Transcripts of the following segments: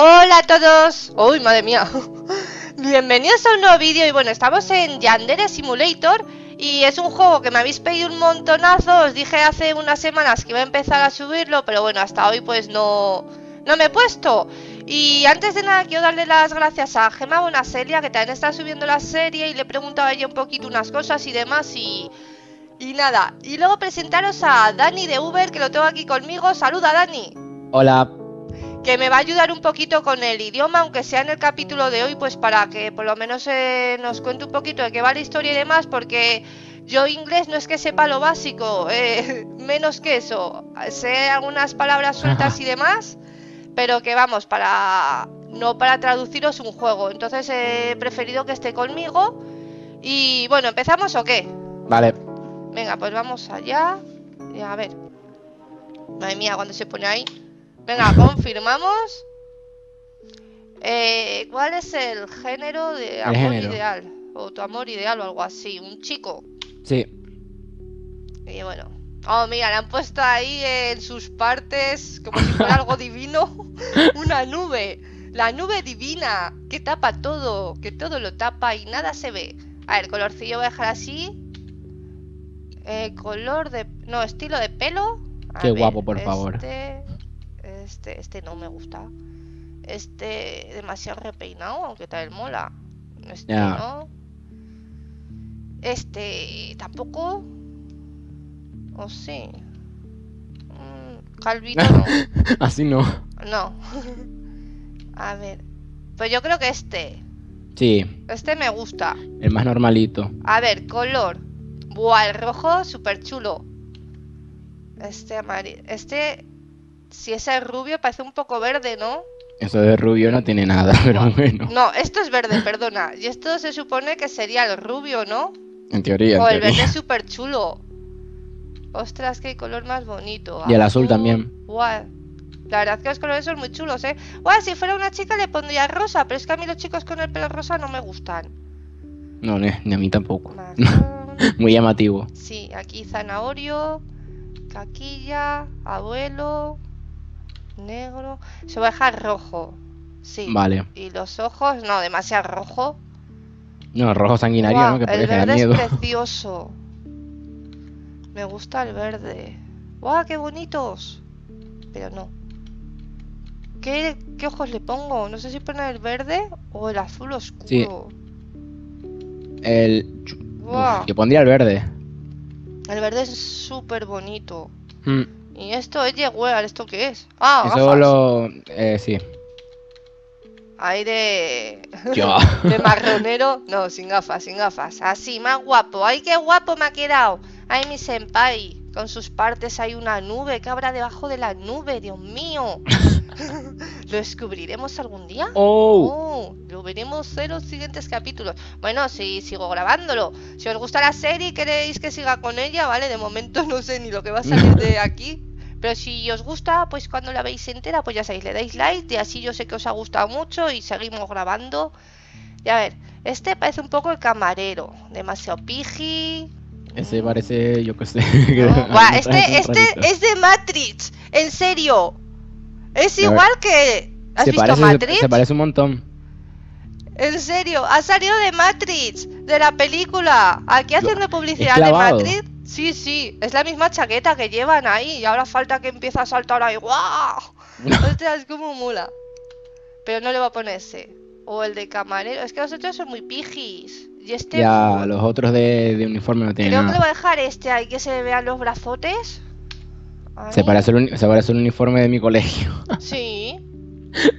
Hola a todos. Uy, madre mía. Bienvenidos a un nuevo vídeo y bueno, estamos en Yandere Simulator y es un juego que me habéis pedido un montonazo. Os dije hace unas semanas que iba a empezar a subirlo, pero bueno, hasta hoy pues no, no me he puesto. Y antes de nada quiero darle las gracias a Gemma Bonacelia que también está subiendo la serie y le he preguntado a ella un poquito unas cosas y demás y... Y nada, y luego presentaros a Dani de Uber que lo tengo aquí conmigo. Saluda Dani. Hola. Que me va a ayudar un poquito con el idioma, aunque sea en el capítulo de hoy, pues para que por lo menos eh, nos cuente un poquito de qué va la historia y demás, porque yo inglés no es que sepa lo básico, eh, menos que eso. Sé algunas palabras sueltas y demás, pero que vamos, para no para traduciros un juego. Entonces he preferido que esté conmigo. Y bueno, ¿empezamos o qué? Vale. Venga, pues vamos allá. Y a ver. Madre mía, cuando se pone ahí. Venga, confirmamos. Eh, ¿Cuál es el género de amor género. ideal? O tu amor ideal o algo así. Un chico. Sí. Y bueno. Oh, mira, le han puesto ahí en sus partes, como si fuera algo divino, una nube. La nube divina, que tapa todo, que todo lo tapa y nada se ve. A ver, colorcillo voy a dejar así. Eh, color de... No, estilo de pelo. A Qué guapo, por favor. Este, este, no me gusta. Este, demasiado repeinado, aunque tal mola. Este no. Este, tampoco. ¿O sí? Mm, calvito no. Así no. No. A ver. Pues yo creo que este. Sí, Este me gusta. el más normalito. A ver, color. Buah, el rojo, súper chulo. Este amarillo. Este, si es el rubio, parece un poco verde, ¿no? Eso de rubio no tiene nada, pero bueno. No, esto es verde, perdona. Y esto se supone que sería el rubio, ¿no? En teoría, en O el verde es súper chulo. Ostras, qué color más bonito. Y el azul también. Guau. La verdad que los colores son muy chulos, ¿eh? Guau, si fuera una chica le pondría rosa, pero es que a mí los chicos con el pelo rosa no me gustan. No, ni ni a mí tampoco. Muy llamativo. Sí, aquí zanahorio, caquilla, abuelo, negro. Se va a dejar rojo. Sí. Vale. Y los ojos, no, demasiado rojo. No, rojo sanguinario, Guau, ¿no? Que el verde miedo. es precioso. Me gusta el verde. ¡Guau, qué bonitos! Pero no. ¿Qué, qué ojos le pongo? No sé si poner el verde o el azul oscuro. Sí. El. Uf, yo pondría el verde. El verde es súper bonito. Mm, Y esto es Yeguear, ¿esto qué es? Ah, Eso gafas. lo. Eh, sí. Ahí de... Yo. de marronero. No, sin gafas, sin gafas. Así, más guapo. ¡Ay, qué guapo me ha quedado! ¡Ay, mi senpai! Con sus partes hay una nube. ¿Qué habrá debajo de la nube? ¡Dios mío! ¿Lo descubriremos algún día? ¡Oh! Oh, lo veremos en los siguientes capítulos. Bueno, si sigo grabándolo. Si os gusta la serie y queréis que siga con ella, ¿vale? De momento no sé ni lo que va a salir de aquí. Pero si os gusta, pues cuando la veis entera, pues ya sabéis, le dais like y así yo sé que os ha gustado mucho y seguimos grabando. Y a ver, este parece un poco el camarero. Demasiado piji. Ese parece, yo qué sé. No, este, este es de Matrix. En serio. Es igual que... ¿Has se visto parece, Matrix? Se parece un montón. En serio, ha salido de Matrix, de la película. Aquí haciendo publicidad de. Matrix. Sí, sí, es la misma chaqueta que llevan ahí. Y ahora falta que empiece a saltar ahí. ¡Guau! Ostras, como mola. Pero no le va a poner ese. O el de camarero. Es que los otros son muy pijis. Y este. Ya, los otros de, de uniforme no tienen Creo que le voy a dejar este ahí que se vean los brazotes. Se parece, se al uniforme de mi colegio, Sí.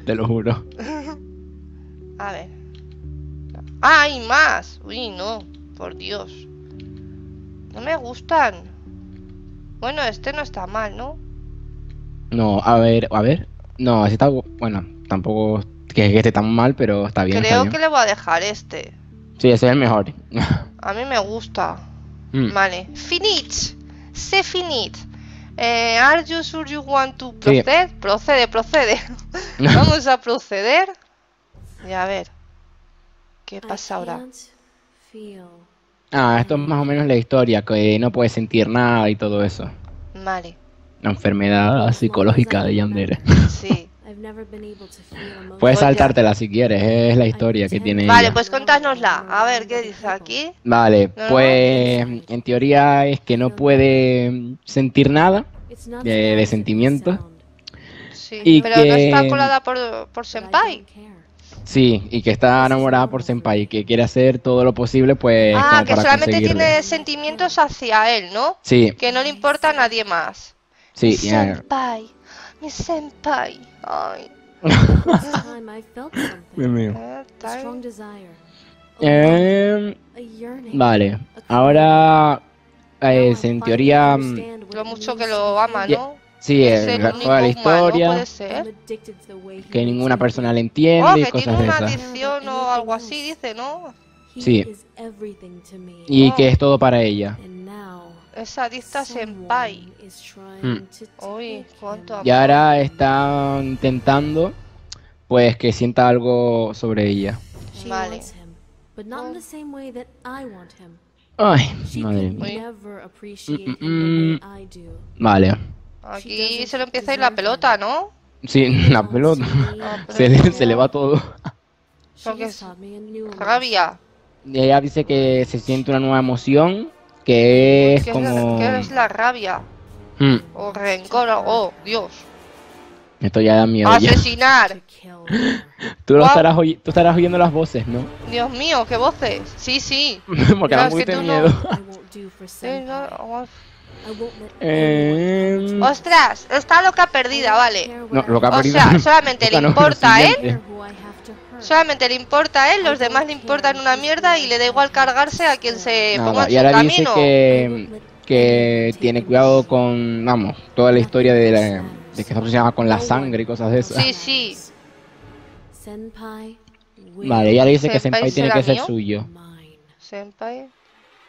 te lo juro. A ver. ¡Ah, hay más! Uy, no. Por Dios. No me gustan. Bueno, este no está mal, ¿no? No, a ver, a ver. No, ese está bu- bueno, tampoco que, que esté tan mal, pero está bien. está Creo bien. que le voy a dejar este. Sí, ese es el mejor. A mí me gusta. Mm, Vale. Finit. Se finit. Eh, are you sure you want to Sí. procede? Procede, procede. Vamos a proceder. Y a ver. ¿Qué pasa ahora? Ah, esto es más o menos la historia, que no puede sentir nada y todo eso. Vale. La enfermedad psicológica de Yandere. Sí. Puedes saltártela si quieres, es la historia que tiene Vale, ella. pues contásnosla. A ver, ¿qué dice aquí? Vale, No, no. pues en teoría es que no puede sentir nada. de, de sentimientos. Sí, Y pero no está colada por, por Senpai. Sí, y que está enamorada por Senpai y que quiere hacer todo lo posible pues Ah, como que para solamente tiene sentimientos hacia él, ¿no? Sí, Que no le importa a nadie más. sí, mi senpai, mi senpai. Ay, Dios mío. eh. Eh, vale, ahora eh, en teoría Lo mucho que lo ama, ¿no? Sí, la- toda la humano, historia puede ser. que ninguna persona le Oh, entiende y que cosas tiene de una esas. adicción o algo así, dice, ¿no? Sí. Y Oh. que es todo para ella. Es adicta senpai. Mm. Uy, cuánto amor. Y ahora está intentando pues que sienta algo sobre ella. Vale. Ay, She madre mía. never appreciate Mm, mm, way I do. Vale. Aquí se le empieza a ir la pelota, ¿no? Sí, la pelota. Se le, se le va todo. Porque es Rabia. Y ella dice que se siente una nueva emoción que es ¿Qué es, la, como... qué es la rabia? Mm, O rencor. o- Oh, Dios. esto ya da miedo. Asesinar. Tú, lo Guau. estarás, oy- tú estarás oyendo las voces, ¿no? Dios mío, qué voces. Sí, sí. Porque da no- miedo. No, Eh, Ostras, está loca perdida, vale. No, lo que ha O perdido. sea, solamente le Loca, importa a él. Solamente le importa a él, los demás le importan una mierda y le da igual cargarse a quien se ponga Nada, en y su ahora dice camino. que, que tiene cuidado con, vamos, toda la historia de, la- de que está obsesionada con la sangre y cosas de esas. Sí, sí. Vale, ella le dice que Senpai tiene que ser mío. suyo. Senpai.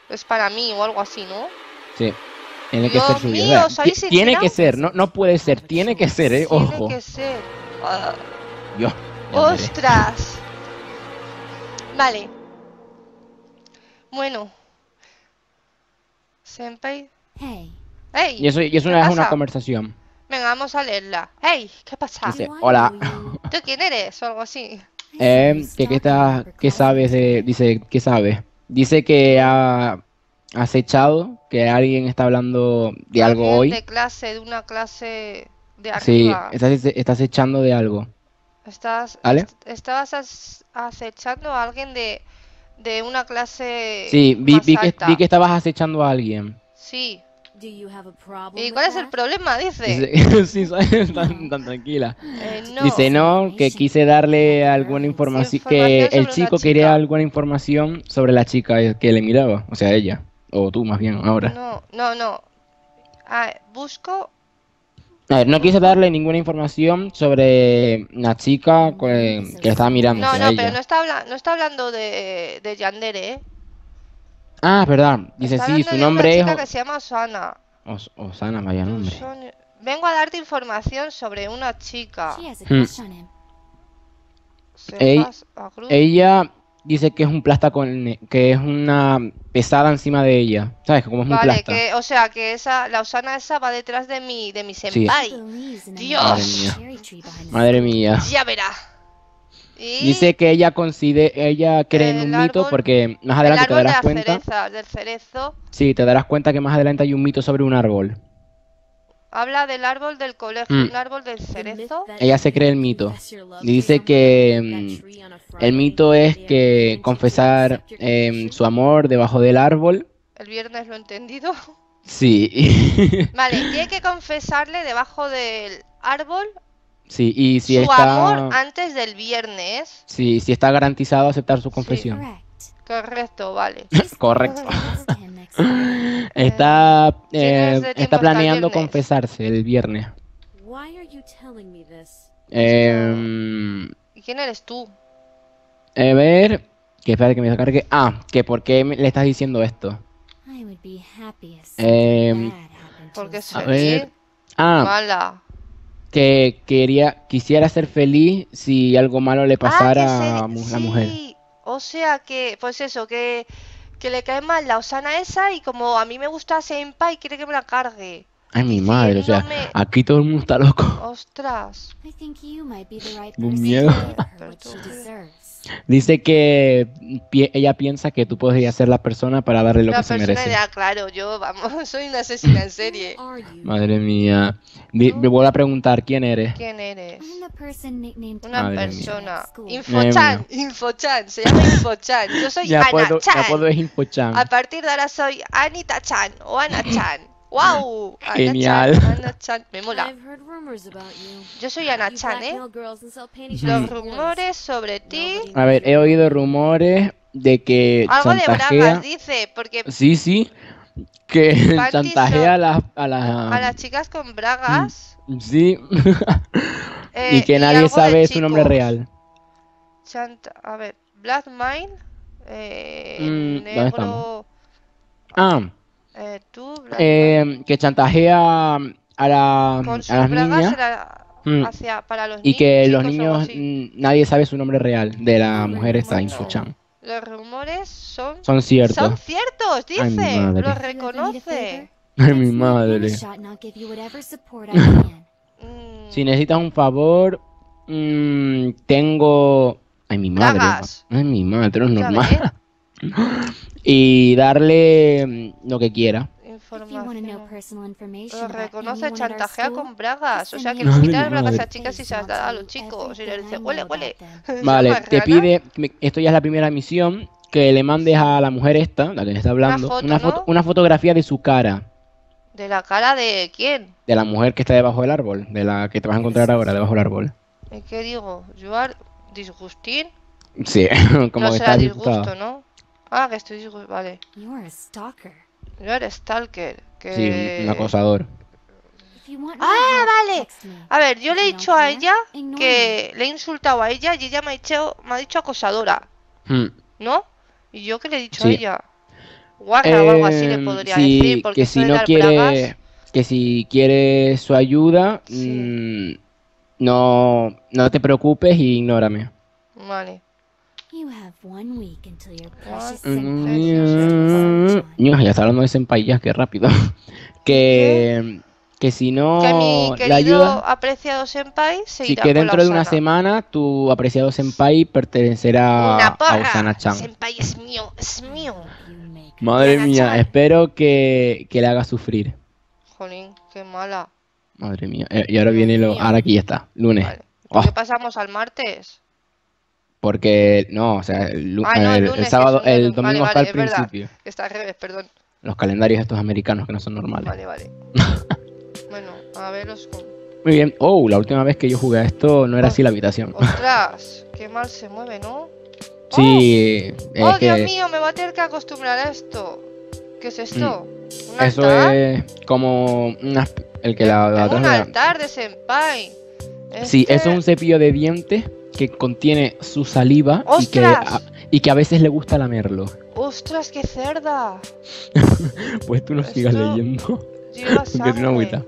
Es para mí o algo así, ¿no? Sí, tiene que ser suyo. mío, O sea, ¿os habéis ti- tiene que ser, no, no puede ser, tiene que ser, eh, ojo. Tiene que ser. Ah, Dios. ¡Ostras! Vale. Bueno. Senpai. Hey, ¡Ey! Y eso, y eso ¿Qué no es una conversación. Venga, vamos a leerla. ¡Ey! ¿Qué pasa? Dice, hola. ¿Tú quién eres? O algo así. Eh, que, que está, ¿qué sabes de, dice, ¿qué sabe? Dice que ha acechado, que alguien está hablando de algo hoy. De clase, de una clase de Sí, arriba. estás, estás echando de algo. Estás, ¿Vale? est- estabas as- acechando a alguien de, de una clase Sí, vi, más vi que, alta. vi que estabas acechando a alguien. Sí. ¿Y cuál es el problema? Dice. Sí, tan, tan tranquila. Eh, no. Dice, no, que quise darle alguna información, que el chico quería alguna información sobre la chica que le miraba, o sea, ella, o tú más bien, ahora. No, no, no. Ah, busco. A ver, no quise darle ninguna información sobre la chica que, que estaba mirando, No, no, ella. pero no está, habla- no está hablando de, de Yandere, ¿eh? Ah, es verdad, dice, Está sí, su de una nombre es... chica que se llama Osana. Os- Osana, vaya nombre. Son- Vengo a darte información sobre una chica. Hmm. Ey- cruz. Ella dice que es un plasta con... que es una pesada encima de ella, ¿sabes? Como es muy Vale, plasta. que, o sea, que esa, la Osana esa va detrás de mi, de mi senpai. Dios. Madre mía. Madre. Ya verá. Y Dice que ella considera, ella cree en El un mito porque más el adelante te árbol de darás las cuenta. cerezas, del cerezo, Sí, te darás cuenta que más adelante hay un mito sobre un árbol. habla del árbol del colegio, Mm. un árbol del cerezo. Ella se cree el mito. Y dice que el mito es que confesar em, su amor debajo del árbol. El viernes lo he entendido. Sí. Vale, hay que confesarle debajo del árbol sí, y si su está amor antes del viernes. sí, si está garantizado aceptar su confesión. Correct. Correcto, vale. Correcto. Está eh, está planeando confesarse el viernes. Why are you telling me this? ¿Y quién eres tú? A ver, que espera que me cargue. Ah, que por qué me- le estás diciendo esto. To Porque. A soy ver. Ah, mala. que quería quisiera ser feliz si algo malo le pasara Ah, que se- a la mujer. sí. O sea que, pues eso, que, que le cae mal la Osana esa y como a mí me gusta Senpai quiere que me la cargue. Ay, mi madre, o sea, aquí todo el mundo está loco. Ostras. I think you might be the right Un miedo. Dice que pi- ella piensa que tú podrías ser la persona para darle lo La que se persona merece. ya, claro, yo, vamos, soy una asesina en serie. Madre mía. Di- me vuelvo a preguntar quién eres. ¿Quién eres? Una Madre persona. Infochan, Infochan, se llama Infochan. Yo soy Ana-chan. apodo es Infochan. A partir de ahora soy Anita-chan o Ana-chan. ¡Wow! Genial. Ana-chan, me mola. Yo soy You Ana-chan, ¿eh? Los rumores sobre ti. A ver, he oído rumores de que Algo de chantajea. bragas, dice, porque Sí, sí. Que Panty chantajea a las. A las... a las chicas con bragas. Sí. eh, y que nadie de sabe su nombre real. Chanta- a ver, Blackmine. Eh, Mm, ¿dónde negro. estamos? Ah, Eh, tú, eh, que chantajea a, la, con a sus las niñas Mm. hacia, para los y niños. que los niños mm, nadie sabe su nombre real de la mujer esta, bueno. Infochan. Los rumores son. Son ciertos. Son ciertos, dice. Ay, mi madre. Los reconoce. Ay, mi madre. Si necesitas un favor, mm, tengo. Ay, mi madre. Ay, mi madre, eres Ya normal. Y darle mm, lo que quiera. Lo reconoce, chantajea con bragas. O sea que Ay, les mi quita las bragas a chicas y se las da a los chicos. Y le dice, huele, huele. ¿Se Vale, te pide, esto ya es la primera misión, que le mandes a la mujer esta, la que le está hablando, foto, una, ¿no? foto- una fotografía de su cara, ¿De la cara de quién? de la mujer que está debajo del árbol, de la que te vas a encontrar ahora debajo del árbol. ¿Y qué digo? ¿You are disgusting? Sí, como no que será está disgusto, disgustada. ¿no? Ah, que estoy. Vale. You're a stalker. Yo eres stalker. Que... Sí, un- acosador. Ah, vale. A ver, yo le he dicho a ella que le he insultado a ella y ella me ha dicho, me ha dicho acosadora, Hmm. ¿no? ¿Y yo qué le he dicho Sí. a ella? Guarra o algo así le Em, podría sí, decir, porque que si no quiere, bragas- que si quiere su ayuda, Sí. mm, no, no te preocupes y ignórame. Vale. You have one week until your precious senpai is Ño, ya está hablando de senpaillas, qué rápido. Que, que si no que mi la querido ayuda, apreciado senpai se sí irá que con la dentro de una semana tu apreciado senpai pertenecerá Una a porra. Osana-chan. Senpai es mío, es mío. Madre mía, espero que, que le haga sufrir. Jolín, qué mala. Madre mía. Eh, Y ahora viene lo. mío. Ahora aquí ya está. Lunes. Vale. ¿Por qué Oh, pasamos al martes? Porque no, o sea, el, Ah, no, el el sábado, el lun- vale, domingo vale, está al verdad. principio. Está al revés, perdón. Los calendarios estos americanos que no son normales. Vale, vale. bueno, a ver los... com- Muy bien. Oh, la última vez que yo jugué a esto no era así la habitación. Ostras, qué mal se mueve, ¿no? Sí, es oh, Dios mío, me voy a tener que acostumbrar a esto. ¿Qué es esto? ¿Un eso altar? es como una, el que la, la Tengo un la- altar de senpai. Sí, Este- eso es un cepillo de dientes que contiene su saliva y que, a, y que a veces le gusta lamerlo. ¡Ostras, qué cerda! Pues tú no sigas leyendo. Lleva Porque tiene sangre. agüita.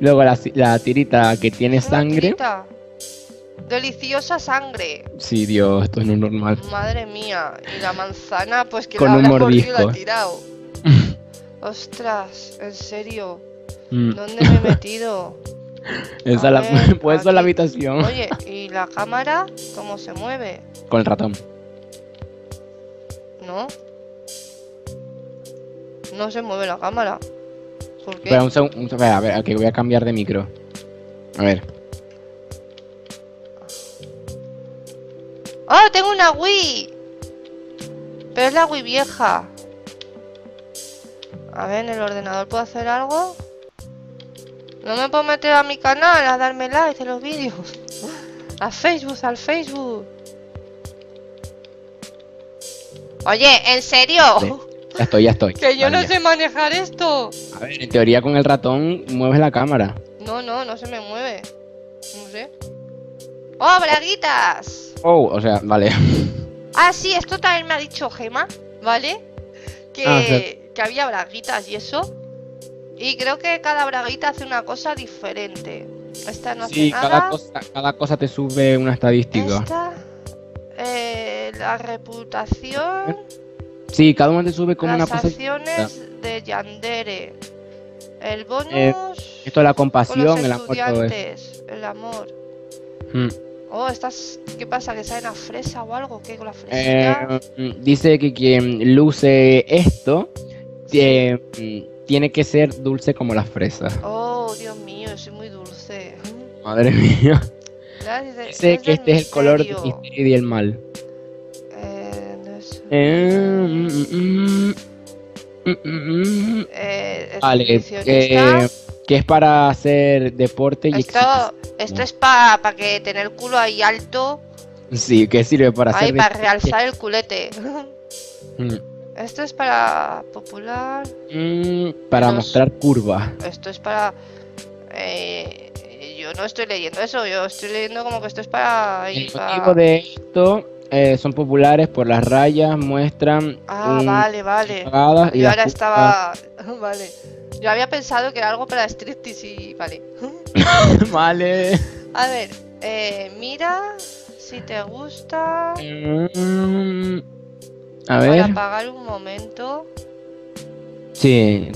Luego la, la tirita que tiene sangre. tirita. Deliciosa sangre. Sí, Dios, esto no es normal. Madre mía. Y la manzana, pues que Con la un mordido y la ha mordisco. tirado. Ostras, en serio. Mm, ¿Dónde me he metido? Esa la, ver, pues eso es la habitación. Oye, ¿y la cámara cómo se mueve? Con el ratón. ¿No? No se mueve la cámara. ¿Por qué? Espera un segundo. un- a ver, aquí voy a cambiar de micro. A ver. ¡Oh, tengo una Wii! Pero es la Wii vieja. A ver, en el ordenador puedo hacer algo. No me puedo meter a mi canal a darme like en los vídeos. A Facebook, al Facebook. Oye, ¿en serio? Ya estoy, ya estoy. Que yo Vale, no ya. sé manejar esto. A ver, en teoría con el ratón mueves la cámara. No, no, no se me mueve. No sé. ¡Oh, braguitas! Oh, o sea, vale. Ah, sí, esto también me ha dicho Gema, ¿vale? Que, Ah, que había braguitas y eso. Y creo que cada braguita hace una cosa diferente. Esta no Sí, hace cada nada. cosa, cada cosa te sube una estadística. Esta, eh, la reputación, Sí, cada uno te sube como una las cosa. acciones de Yandere. El bonus. Eh, Esto es la con los compasión, el amor, todo eso. El amor. Mm. Oh, estás. ¿Qué pasa? ¿Que saben a fresa o algo? ¿Qué con la? Eh, dice que quien luce esto mm, tiene que ser dulce como las fresas. Oh, Dios mío, soy muy dulce. Madre mía. Gracias, Dice que este es el color del misterio. y del mal. Eh, no es- Eh, mm, mm, eh, Vale, que, es para hacer deporte y Esto, esto es para que tener el culo ahí alto, Sí, que sirve para ahí hacer para deporte. realzar el culete. Mm, Esto es para popular, mm, para Los- mostrar curvas. esto es para... eh, yo no estoy leyendo eso, yo estoy leyendo como que esto es para... El para- motivo de esto eh, son populares por las rayas, muestran Ah, un- vale, vale. y Yo ahora estaba... Vale. Yo había pensado que era algo para striptease y... Vale. vale. A ver, eh, mira si te gusta... Mm, a Para ver. apagar un momento. Sí.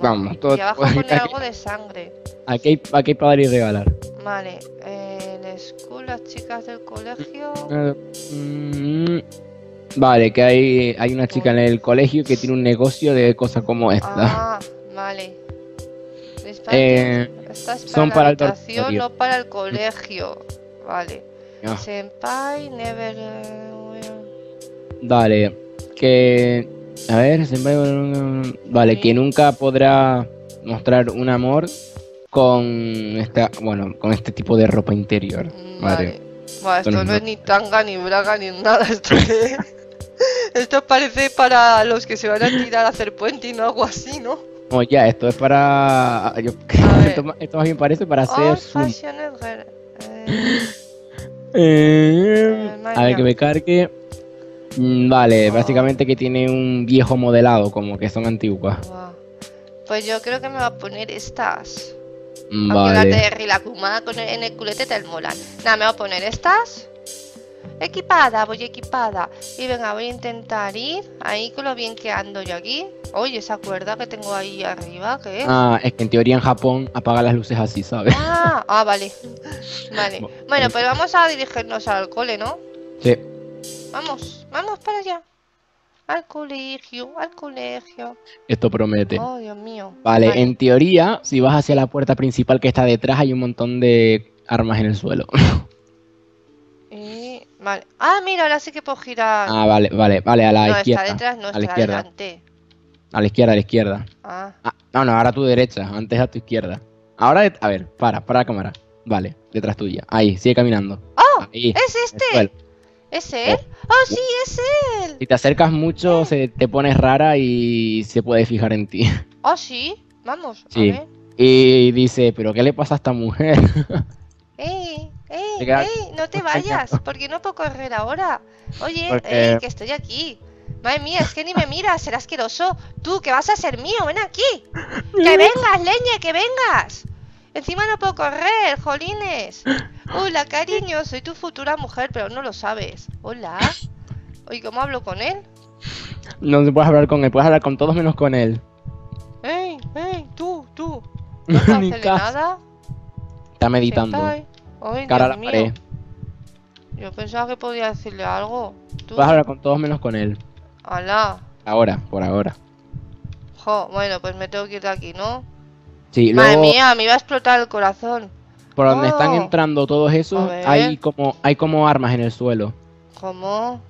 Vamos, todo. Y abajo pone algo de sangre. aquí hay, aquí hay para dar y regalar. Vale, eh, el school, las chicas del colegio. Eh, mm, Vale, que hay, hay una chica en el colegio que tiene un negocio de cosas como esta. Ah, vale. Eh, Esta es para son la para el no para el colegio. Vale. Ah. Senpai, never. Eh, Dale, que... A ver, siempre- Vale, que nunca podrá mostrar un amor con esta, bueno, con este tipo de ropa interior. Mm, Vale. Vale. Buah, esto Bueno, no no. es ni tanga, ni braga, ni nada. Esto, que- esto parece para los que se van a tirar a hacer puente y no algo así, ¿no? Oh, ya, esto es para... yo- esto, esto más bien parece para hacer zoom. girl. Eh, Eh, madre a ver que me cargue. Mm, Vale, Ah. básicamente que tiene un viejo modelado, como que son antiguas. Pues yo creo que me va a poner estas. Mm, Aunque las Vale. de Rilakuma con el- en el culete te molan. Nada, me voy a poner estas. Equipada, voy equipada. Y venga, voy a intentar ir ahí con lo bien que ando yo aquí. Oye, esa cuerda que tengo ahí arriba, ¿qué es? Ah, es que en teoría en Japón apaga las luces así, ¿sabes? Ah, ah, vale. Vale. Bu- Bueno, pues vamos a dirigirnos al cole, ¿no? Sí. Vamos, vamos para allá. Al colegio, al colegio. Esto promete. Oh, Dios mío. Vale, en teoría, si vas hacia la puerta principal que está detrás, hay un montón de armas en el suelo. Y- Vale. Ah, mira, ahora sí que puedo girar. Ah, vale, vale, vale, a la no, izquierda. está detrás, no, a está la izquierda. delante. A la izquierda, a la izquierda. Ah, Ah, no, no, ahora a tu derecha, antes a tu izquierda. Ahora, a ver, para, para la cámara. Vale, detrás tuya. Ahí, sigue caminando. ¡Oh! Ahí, ¿Es este? ¿Es él? ¡Oh, sí, es él! Si te acercas mucho, se te pones rara y se puede fijar en ti. ¡Oh, sí! Vamos, Sí. a ver. Y dice, ¿pero qué le pasa a esta mujer? ¡Ey! ¡Ey! Queda- ¡Ey! No te vayas, porque no puedo correr ahora. Oye, Porque- ey, que estoy aquí. Madre mía, es que ni me miras, será asqueroso. Tú, que vas a ser mío, ven aquí. ¡Que vengas, leñe, que vengas! Encima no puedo correr, jolines. Hola, cariño, soy tu futura mujer, pero no lo sabes. Hola. Oye, ¿cómo hablo con él? No se puedes hablar con él, puedes hablar con todos menos con él. ¡Ey! ¡Ey! ¡Tú! ¡Tú! ¿No te Ni nada? Está meditando. Ay, Cara a la mío. pared. Yo pensaba que podía decirle algo. Tú. Puedes hablar con todos menos con él. Alá. Ahora, por ahora. Jo, bueno, pues me tengo que ir de aquí, ¿no? Sí, Madre luego mía, me iba a explotar el corazón. por donde están Oh. entrando todos esos, hay como, hay como armas en el suelo. ¿Cómo?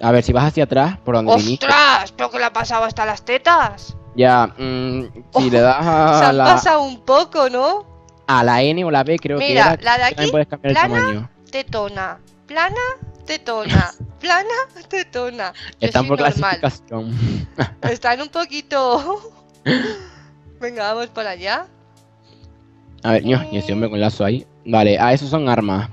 A ver, si vas hacia atrás, por donde viniste, ¡Ostras! ¿Pero qué le ha pasado hasta las tetas? ya, mm, si Oh, le das Se a han la, pasado un poco, ¿no? a la N o la B, creo Mira, que la de aquí, puedes cambiar plana, el tamaño. Tetona. Plana, tetona. Plana, tetona. Yo Están por normal. clasificación. Están un poquito... Venga, vamos para allá. A ver, ño, y ese hombre con lazo ahí. Vale, ah, esos son armas.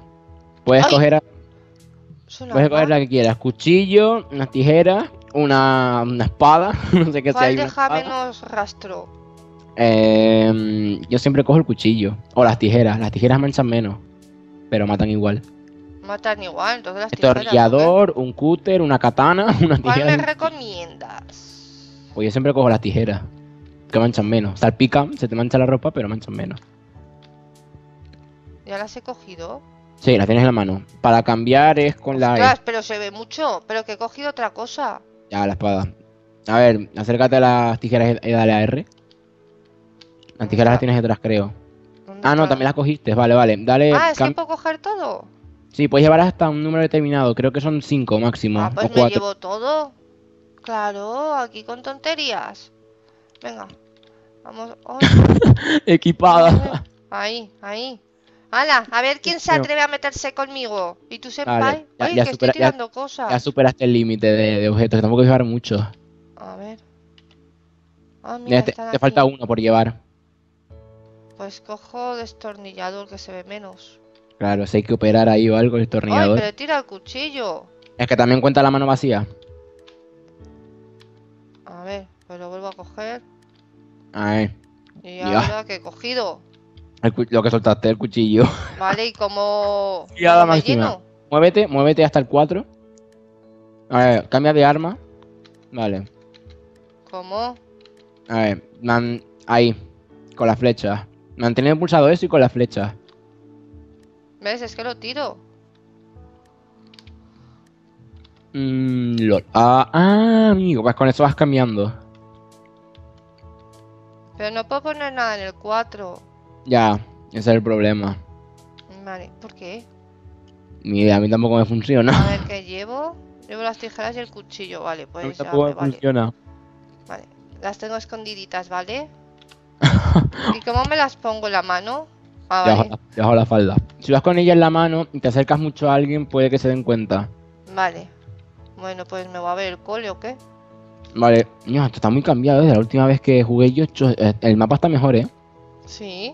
Puedes Ay. coger, a- puedes arma. coger la que quieras. Cuchillo, unas tijeras, una, una espada. no sé qué sea. ¿Cuál deja menos rastro? Eh, yo siempre cojo el cuchillo. O las tijeras. Las tijeras manchan menos. Pero matan igual. Matan igual, entonces las tijeras. un cúter, una katana, una ¿Cuál tijera. me recomiendas? Pues yo siempre cojo las tijeras. Que manchan menos. Salpican, se te mancha la ropa, pero manchan menos. Ya las he cogido. Sí, la tienes en la mano. Para cambiar es con la E. Pero se ve mucho. Pero que he cogido otra cosa. Ya, la espada. A ver, acércate a las tijeras y dale a R. Las tijeras las tienes detrás, creo. ¿Dónde Ah, no, también las cogiste. Vale, vale. Dale. Ah, es que puedo coger todo. Sí, puedes llevar hasta un número determinado. Creo que son 5 máximo. Ah, pues o me 4. llevo todo. Claro, aquí con tonterías. Venga. Vamos. ¡Ay! Equipada. Ahí, ahí. ¡Hala! A ver quién se atreve a meterse conmigo. ¿Y tú, senpai? Vale, ya- Oye, ya que supera- estoy ya- tirando cosas. Ya superaste el límite de, de objetos, que tampoco llevar mucho. A ver. Ah, mira, te, te falta uno por llevar. Pues cojo destornillador que se ve menos. Claro, si hay que operar ahí o algo, el ¡Ay, tornillador. pero tira el cuchillo! Es que también cuenta la mano vacía. A ver, pues lo vuelvo a coger. A ver, Y ahora que he cogido. el lo que soltaste, el cuchillo. Vale, y como. Como me máxima. muévete, muévete hasta el 4. A ver, cambia de arma. Vale. ¿Cómo? A ver, man, ahí, con la flecha. Manteniendo pulsado eso y con la flecha. ¿Ves? Es que lo tiro. Mmm, lol. Ah, ah, amigo, pues con eso vas cambiando. Pero no puedo poner nada en el 4. Ya, ese es el problema. Vale, ¿por qué? Ni idea, a mí tampoco me funciona. A ver qué llevo. Llevo las tijeras y el cuchillo, vale, A mí pues ya tampoco me vale. funciona. Vale, las tengo escondiditas, ¿vale? ¿Y cómo me las pongo en la mano? Ah, vale, debajo la falda. Si vas con ella en la mano y te acercas mucho a alguien, puede que se den cuenta. vale. Bueno, pues me voy a ver el cole o qué. Vale, no, esto está muy cambiado desde la última vez que jugué yo. eh, El mapa está mejor, ¿eh? Sí.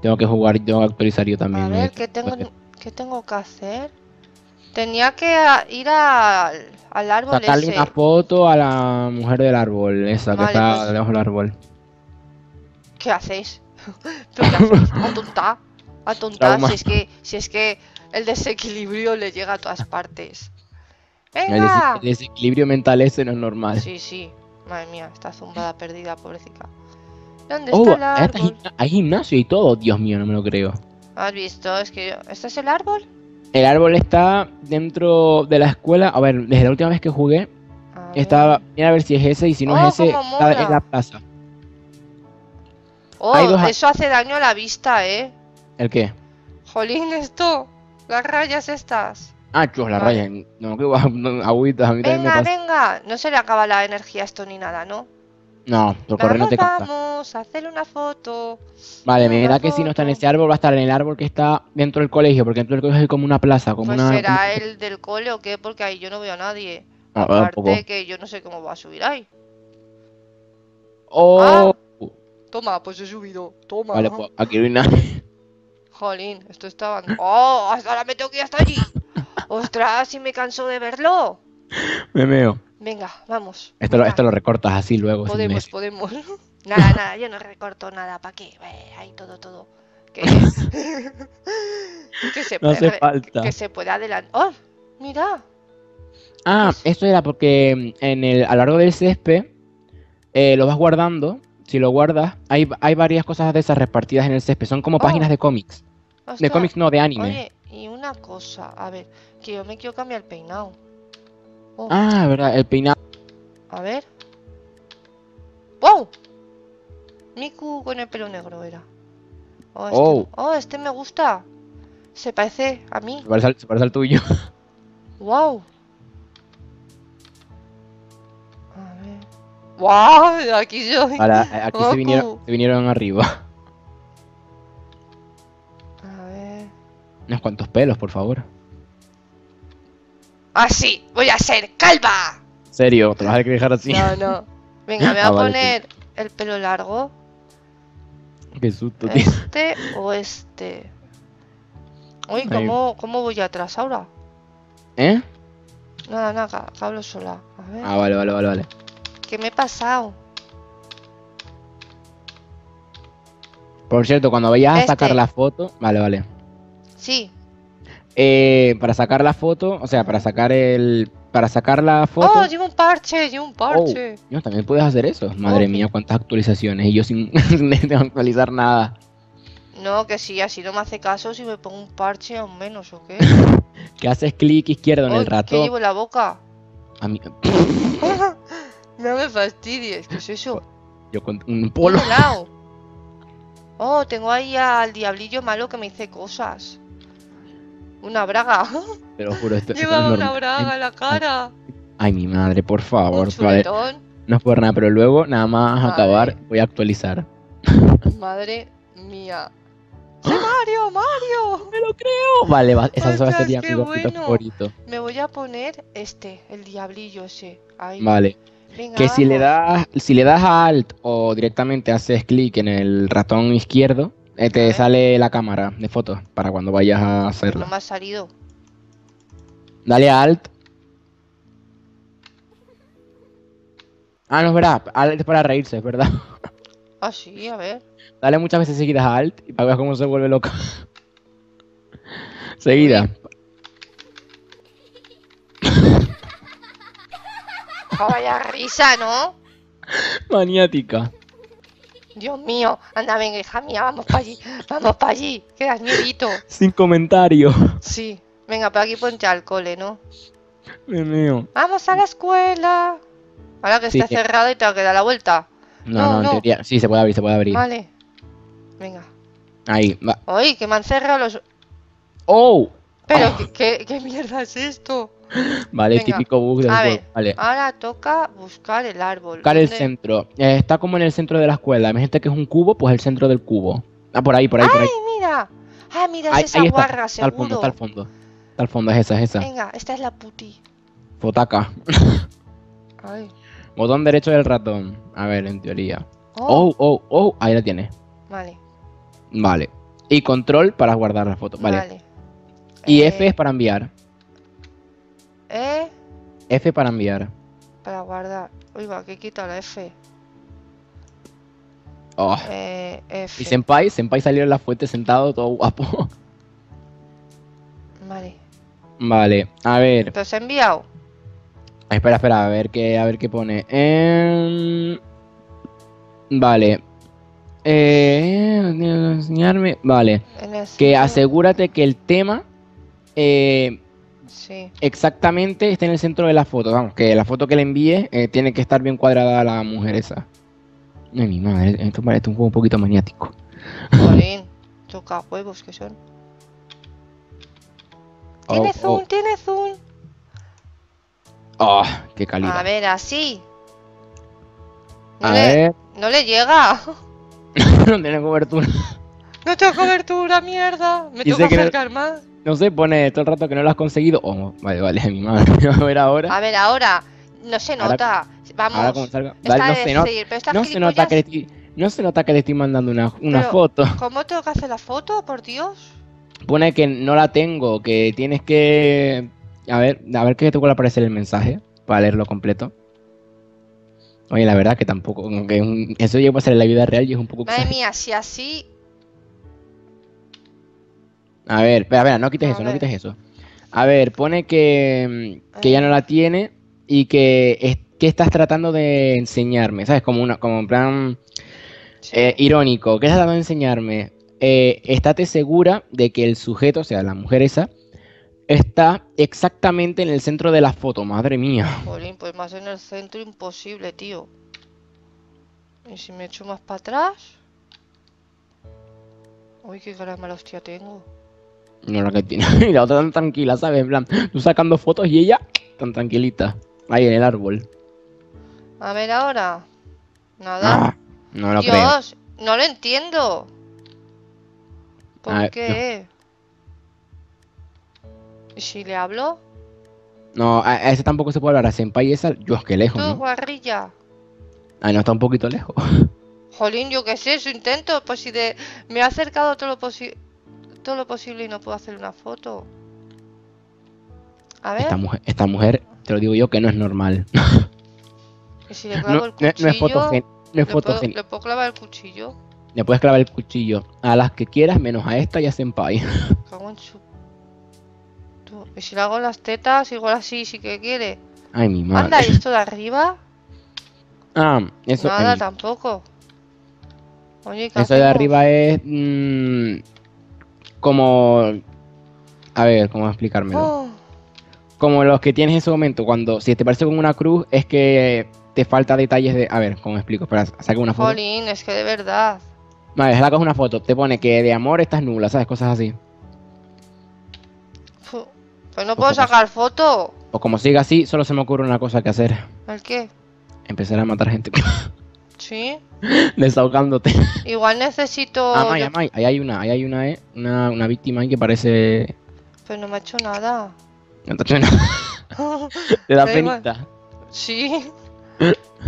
Tengo que jugar, tengo que actualizar yo también. A ver, ¿qué tengo, ¿qué tengo que hacer? Tenía que a- ir al, al árbol Sacarle ese. una foto a la mujer del árbol, esa que está pues- debajo del árbol. ¿Qué hacéis? ¿Pero qué hacéis? Atonta. Atonta. Trauma. Si es que, si es que el desequilibrio le llega a todas partes. El, ¡Venga! des- el desequilibrio mental ese no es normal. Sí, sí. Madre mía, está zumbada perdida, pobrecita. ¿Dónde Oh, está el hay árbol? gimnasio y todo. Dios mío, no me lo creo. ¿Has visto? Es que. ¿Este es el árbol? El árbol está dentro de la escuela. A ver, desde la última vez que jugué, A ver. estaba. Mira a ver si es ese y si no Oh, es ese, cómo está en la plaza. Oh, dos eso hace daño a la vista, ¿eh? ¿El qué? Jolín, esto. Las rayas estas. Ah, chus, la Vale. raya. No, que va, no, agüitas, a mí también me Venga, pasa. venga. No se le acaba la energía a esto ni nada, ¿no? No, por correr no te cansa. vamos, a hacerle una foto. Vale, una mira que si no está en ese árbol, va a estar en el árbol que está dentro del colegio, porque dentro del colegio hay como una plaza, como Pues una. será como- el del cole o qué, porque ahí yo no veo a nadie. Ah, ah, Aparte poco. que yo no sé cómo va a subir ahí. Oh, Toma, pues he subido. Toma. vale, pues aquí no hay nada. Jolín, esto estaba... ¡Oh! Hasta ahora me tengo que ir hasta allí. ¡Ostras! Si me canso de verlo. Me meo. Venga, vamos. Esto lo, venga. esto lo recortas así luego. Podemos, podemos. Nada, nada, yo no recorto nada. ¿Para qué? Ahí todo, todo. Que, que se No puede, hace re- falta. que se puede adelantar. ¡Oh! Mira. Ah, Pues- esto era porque mm, en el, a lo largo del césped eh, lo vas guardando. Si lo guardas, hay, hay varias cosas de esas repartidas en el césped. Son como Oh. páginas de cómics. De cómics, no, de anime. Oye, una cosa. A ver, que yo me quiero cambiar el peinado. Oh, Ah, verdad, el peinado. A ver. ¡Wow! Miku con el pelo negro era. Oh, este, Oh. oh, este me gusta. Se parece a mí. Se parece al, se parece al tuyo. ¡Wow! A ver. ¡Wow! Aquí soy. Ahora, eh, aquí se vinieron, se vinieron arriba. Unos cuantos pelos, por favor. ¡Así! ¡Voy a ser calva! ¿En serio? ¿Te vas a dejar así? No, no. Venga, me voy a Ah, vale, sí. poner el pelo largo. Qué susto, tío. ¿Este o este? Uy. ¿cómo, ¿cómo voy atrás ahora? ¿Eh? Nada, nada, que hablo sola. A ver, Ah, vale, vale, vale, vale. ¿qué me he pasado? Por cierto, cuando vayas a Este. sacar la foto. Vale, vale. Sí, Eh, para sacar la foto, o sea, para sacar el, para sacar la foto. Oh, llevo un parche, llevo un parche. No, también puedes hacer eso. Madre Oh. mía, cuántas actualizaciones. Y yo sin, sin actualizar nada. No, que si así no me hace caso si me pongo un parche aún menos, ¿o qué? Que haces clic izquierdo en el ¿Qué ratón. llevo en la boca? A mí- no me fastidies, ¿qué es eso? yo con un polo. Oh, tengo ahí al diablillo malo que me dice cosas. Una braga. Te lo juro, esto, Lleva es una normal. braga en la cara. Ay, mi madre, por favor. Un Vale, no es por nada, pero luego, nada más Madre. acabar, voy a actualizar. Madre mía. ¡Soy Mario, Mario! ¡Me lo creo! Vale, va, esa Ostras, sería mi bueno. favorito. Me voy a poner este, el diablillo ese. Ahí. Vale. Venga, Que si le das, si le das a Alt o directamente haces clic en el ratón izquierdo, eh, te sale la cámara de fotos para cuando vayas a No hacerlo. me ha salido. Dale a Alt. Ah, no es verdad. Alt es para reírse, es verdad. Ah, sí, a ver. Dale muchas veces seguidas a Alt y para ver cómo se vuelve loca. Seguida. Vaya risa, ¿no? Maniática. Dios mío. Anda, venga, hija mía, vamos para allí. Vamos para allí. Que das miedito. Sin comentario. Sí. Venga, por aquí ponte al cole, ¿no? Dios mío. Vamos a la escuela. Ahora que Sí, está que- cerrada y tengo que dar la vuelta. No, No, no, en no. teoría. Sí, se puede abrir, se puede abrir. Vale. Venga. Ahí, va. Oye, que me han cerrado los... ¡Oh! Pero, Ah. ¿qué, qué, qué mierda es esto? Vale, Venga, típico bug del a ver. Vale. Ahora toca buscar el árbol. Buscar el centro. Eh, está como en el centro de la escuela. Imagínate que es un cubo, pues el centro del cubo. Ah, por ahí, por ahí, por ahí. ¡Ay, mira! Ah, mira, es Ahí, esa ahí está. guarra, Está al fondo, está al fondo. Está al fondo, es esa, es esa. Venga, esta es la puti. Fotaca. Ay. Botón derecho del ratón. A ver, en teoría. Oh, Oh, oh, oh. Ahí la tienes. vale. Vale. Y control para guardar la foto. Vale. Vale. Y Eh, F es para enviar. Eh, F para enviar. para guardar. Uy, va, que quita la F. Oh. Eh, F. Y Senpai, Senpai salió en la fuente sentado, todo guapo. Vale. Vale, a ver. ¿Te he enviado? Espera, espera, a ver qué, a ver qué pone. Em, Vale. Eh, enseñarme. Vale. Que asegúrate que el tema eh, Sí. exactamente esté en el centro de la foto. Vamos, que la foto que le envíe eh, tiene que estar bien cuadrada a la mujer esa. Ay, mi madre, esto parece un juego un poquito maniático. Jolín. Toca huevos que son. Tiene Oh, zoom, oh, tiene zoom. oh, qué calidad. A ver, así. No, A le, ver, no le llega. no tiene cobertura. No tengo cobertura, mierda. Me tengo que acercar más. No sé, pone todo el rato que no lo has conseguido. Oh, vale, vale, mi madre. A ver ahora. A ver, ahora. No se Ahora- nota. Vamos. Ahora como salga. Está Vale, no se, no, se nota que le gilipollas- estoy, no se nota que le estoy mandando una, una Pero- foto. ¿Cómo tengo que hacer la foto? Por Dios. Pone que no la tengo, que tienes que. A ver, a ver qué te puede aparecer el mensaje para leerlo completo. Oye, la verdad que tampoco. que un- eso ya puede ser en la vida real y es un poco. Madre exagerado. mía, si así. A ver, espera, espera, no quites A eso, no quites eso. A ver, pone que, mm, que ya no la tiene y que, es, que estás tratando de enseñarme, ¿sabes? Como una, como en plan Sí. eh, irónico. ¿Qué estás tratando de enseñarme? Eh, estate segura de que el sujeto, o sea, la mujer esa, está exactamente en el centro de la foto, madre mía. Jolín, pues más en el centro imposible, tío. ¿Y si me echo más para atrás? Uy, qué de mala hostia tengo. No la que tiene. Y la otra tan tranquila, ¿sabes? En plan, tú sacando fotos y ella tan tranquilita. Ahí en el árbol. A ver ahora. Nada. Ah, no lo creo. Dios, no lo entiendo. ¿Por ver, qué? ¿Y si le hablo? No, a, ese tampoco se puede hablar. A Senpai esa, yo es que lejos, Tú, ¿no? guarrilla. Ah, no, está un poquito lejos. Jolín, yo qué sé, su intento. Pues si de... me he acercado todo lo, posi- todo lo posible y no puedo hacer una foto. A ver, Esta mujer, esta mujer, te lo digo yo, que no es normal. y si le clavo No, el no- cuchillo. no es fotogen, no es ¿le, puedo, fotogen. ¿Le puedo clavar el cuchillo? Le puedes clavar el cuchillo a las que quieras, menos a esta y a Senpai. Cago en su... Y si le hago las tetas, igual así sí que quiere. Ay, mi madre. Anda, ¿y esto de arriba? Ah, eso, Nada tampoco. Oye, ¿qué eso de arriba es mm, como... A ver, ¿cómo explicármelo? Oh, Como los que tienes en ese momento, cuando si te parece con una cruz, es que te falta detalles de... A ver, ¿cómo explico? Espera, saca una foto. jolín, es que de verdad. Vale, sacas una foto, te pone que de amor estás nula, ¿sabes? Cosas así. Pues no Pues puedo sacar foto. O como siga así, solo se me ocurre una cosa que hacer. ¿El qué? Empezar a matar gente. Sí. Desahogándote. Igual necesito. Ah, ah, May, ahí hay una, ahí hay una, eh, una, una víctima ahí que parece... Pues no me ha hecho nada. No te ha hecho nada. Te da penita. sí.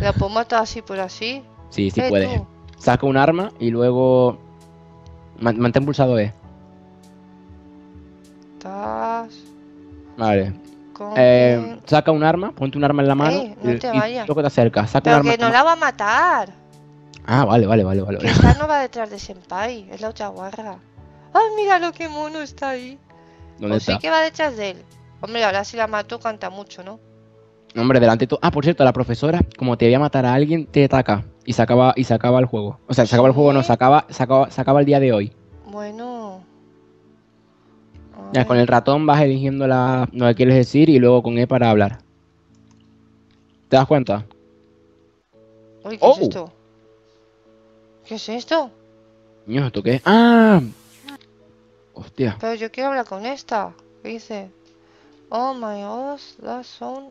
La puedo matar así por así. Sí, sí Eh, puedes. tú. Saca un arma y luego... Man- mantén pulsado E. Estás. Vale. Con Eh, saca un arma, ponte un arma en la mano Eh, no y, te y vayas. acercas. Saca un Pero arma que no la va a matar. Ah, vale, vale, vale, vale. Esta no va detrás de Senpai. Es la otra guarra. ¡Ay, mira lo que mono está ahí! ¿Dónde O sí está? que va detrás de él. Hombre, ahora si la mato canta mucho, ¿no? Hombre, delante de todo. Ah, por cierto, la profesora, como te veía matar a alguien, te ataca. Y se acaba, y se acaba el juego. O sea, se acaba el juego, no, ¿Sí? se acaba, se acaba, se acaba el día de hoy. Bueno. Ya, con el ratón vas eligiendo la, lo que quieres decir y luego con E para hablar. ¿Te das cuenta? Uy, ¿qué Oh. es esto? ¿Qué es esto? Niño, ¿esto qué? ¡Ah! Hostia. Pero yo quiero hablar con esta. ¿Qué dice? Oh my god, that sound.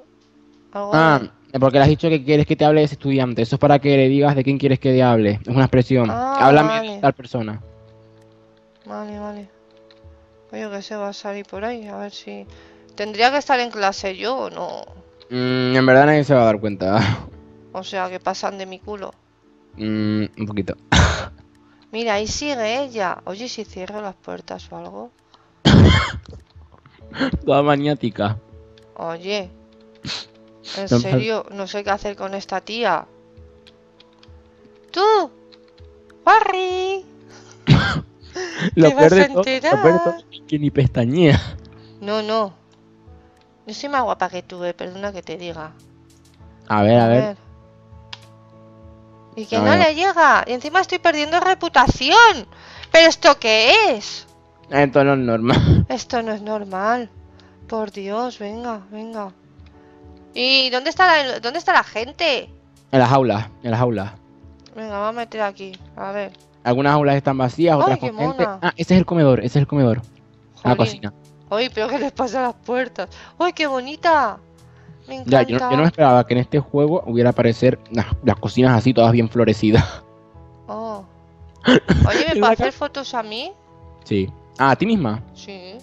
Algo Ah, de- porque le has dicho que quieres que te hable de ese estudiante. Eso es para que le digas de quién quieres que te hable. Es una expresión. Ah, Háblame vale. de tal persona. Vale, vale. Oye, que se va a salir por ahí. A ver si. ¿Tendría que estar en clase yo o no? Mm, en verdad nadie se va a dar cuenta. O sea, que pasan de mi culo. Mm, un poquito. Mira, ahí sigue ella. Oye, si cierro las puertas o algo. Toda maniática. Oye. En No, serio, no sé qué hacer con esta tía. ¡Tú! ¡Barry! Lo peor todo- lo peor de todo enterar. es que ni pestañea. No, no. Yo soy más guapa que tú, eh, perdona que te diga. A ver, a ver. Y que A no ver. le llega. Y encima estoy perdiendo reputación. ¿Pero esto qué es? Esto no es normal. Esto no es normal. Por Dios, venga, venga. ¿Y dónde está la, dónde está la gente? En las aulas, en las aulas. Venga, vamos a meter aquí. A ver. Algunas aulas están vacías, otras con gente. Ah, ese es el comedor, ese es el comedor. La cocina. Ay, pero ¿qué les pasa a las puertas? ¡Ay, qué bonita! Me encanta. Ya, yo, no- yo no me esperaba que en este juego hubiera aparecer las, las cocinas así, todas bien florecidas. Oh. Oye, ¿me una hacer fotos a mí? Sí. Ah, a ti misma. Sí.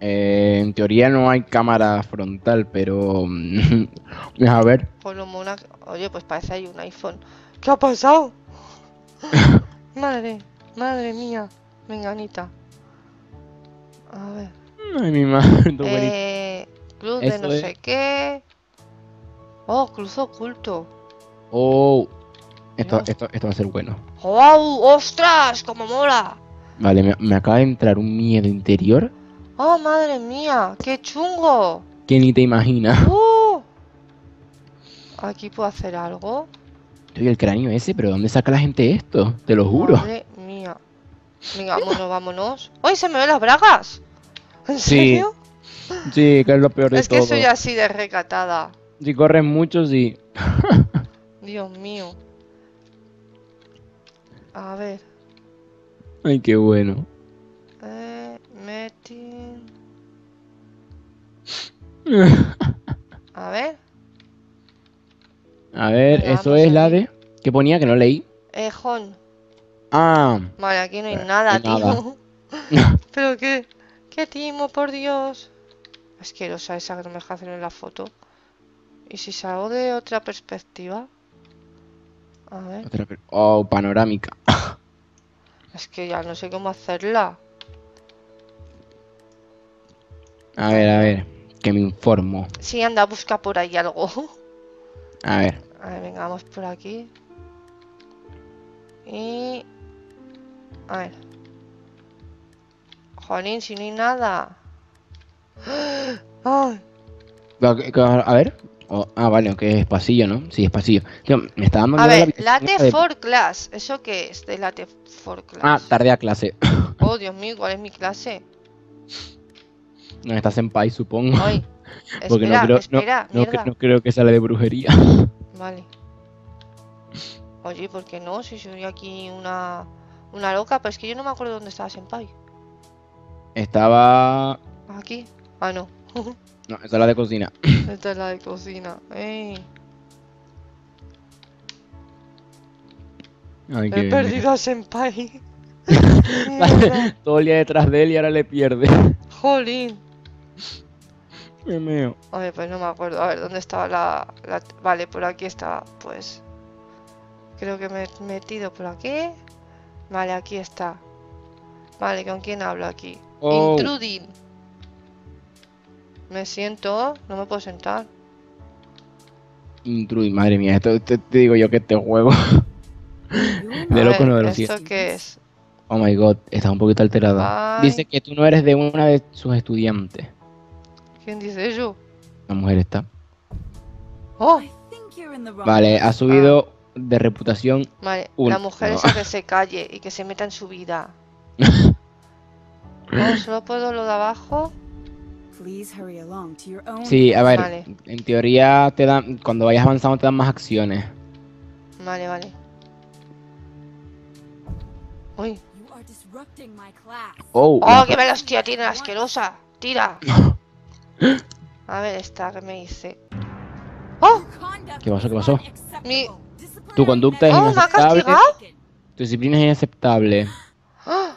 Eh, en teoría no hay cámara frontal, pero. mm, a ver. Por lo mona. que- Oye, pues parece ahí un iPhone. ¿Qué ha pasado? madre, madre mía. Venga, Anita. A ver. Ay, mi madre. Eh, cruz de Eso no es. sé qué. Oh, cruz oculto. Oh. Esto, esto, esto va a ser bueno. ¡Wow! ¡Ostras! ¡Cómo mola! Vale, me, me acaba de entrar un miedo interior ¡Oh, madre mía! ¡Qué chungo! que ni te imaginas. ¡Uh! Aquí puedo hacer algo. Estoy el cráneo ese, pero ¿dónde saca la gente esto? Te lo juro. Madre. Venga, vámonos, vámonos. ¡Ay, se me ven las bragas! ¿En Sí, serio? Sí, que es lo peor de Es que todo. soy así de recatada. Si corres mucho, sí. Dios mío. A ver. Ay, qué bueno. Eh, Metin. A ver. A ver, Venga, eso es la de... ¿Qué ponía? Que no leí. Ejón. Ah, Vale, aquí no hay Eh, nada, no hay nada. tío. Pero qué. Qué timo, por Dios. Asquerosa esa que no me deja hacer en la foto. ¿Y si salgo de otra perspectiva? A ver. otra per- Oh, panorámica. Es que ya no sé cómo hacerla. A ver, a ver. Que me informo. Sí, anda, busca por ahí algo. A ver. A ver, venga, vamos por aquí. Y... A ver. Jolín, si no hay nada. Ay, A ver. Oh, ah, vale, que es pasillo, ¿no? Sí, es pasillo. Tío, me está dando A la ver, late de- for class. ¿Eso qué es de late for class? Ah, tardé a clase. Oh, Dios mío, ¿cuál es mi clase? No, estás en país, supongo. Ay, Porque espera, no creo, no- espera, no, cre- no creo que sale de brujería. Vale. Oye, ¿por qué no? Si soy aquí una, una loca, pero es que yo no me acuerdo dónde estaba Senpai. Estaba. Aquí. Ah, no. No, esa es la de cocina. Esta es la de cocina. Ey, Ay, he perdido a Senpai. Todo el día detrás de él y ahora le pierde. Jolín. Me meo. A ver, pues no me acuerdo. A ver, ¿dónde estaba la, la- Vale, por aquí estaba. Pues... Creo que me he metido por aquí. Vale, aquí está. Vale, ¿con quién hablo aquí? Oh. Intruding. Me siento. No me puedo sentar. Intruy, madre mía, esto te, te digo yo que este juego. A De loco ver, no de lo ¿Esto qué es? Oh my god, estás un poquito alterada. Ay. Dice que tú no eres de una de sus estudiantes. ¿Quién dice eso? La mujer está. ¡Oh! Vale, ha subido de reputación. Vale, Un- la mujer no. esa que se calle y que se meta en su vida. Solo puedo lo de abajo. Sí, a ver, Vale. en teoría te dan, cuando vayas avanzando te dan más acciones. Vale, vale. Uy. Oh, ¡Oh, qué velocidad tiene la asquerosa! ¡Tira! A ver, esta que me dice. ¡Oh! ¿Qué pasó? ¿Qué pasó? Mi- Tu conducta es ¡Oh, me ha inaceptable. Tu disciplina es inaceptable. ¡Ah!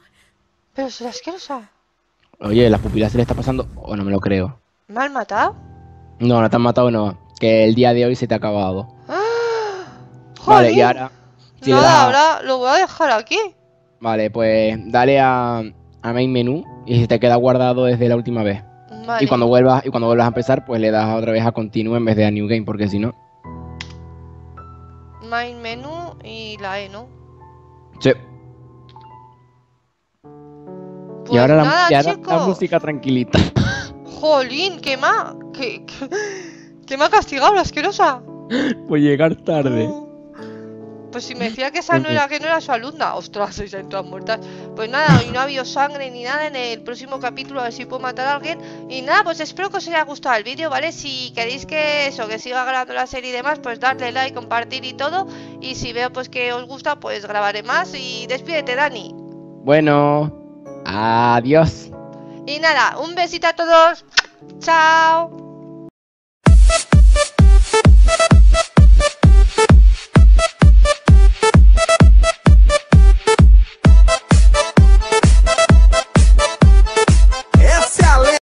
Pero la asquerosa. Oye, las pupilas se le está pasando. O no me lo creo. ¿Me han matado? No, no te han matado, no. Que el día de hoy se te ha acabado. ¡Ah! Vale, y ahora. si le das Nada, ahora lo voy a dejar aquí. Vale, pues dale a, a main menú y se te queda guardado desde la última vez. Vale. Y cuando vuelvas y cuando vuelvas a empezar, pues le das otra vez a continue en vez de a new game, porque si no. Main menú y la E, ¿no? Sí. Pues y ahora, la, nada, y ahora la música tranquilita. Jolín, ¿qué más? ¿Qué, qué, qué ha castigado la asquerosa? Por llegar tarde. Pues si me decía que esa no era, que no era su alumna. Ostras, sois en todas muertas. Pues nada, hoy no ha habido sangre ni nada en el próximo capítulo, a ver si puedo matar a alguien. Y nada, pues espero que os haya gustado el vídeo, ¿vale? Si queréis que eso, que siga grabando la serie y demás, pues darle like, compartir y todo. Y si veo pues que os gusta, pues grabaré más. Y despídete, Dani. Bueno, adiós. Y nada, un besito a todos. Chao.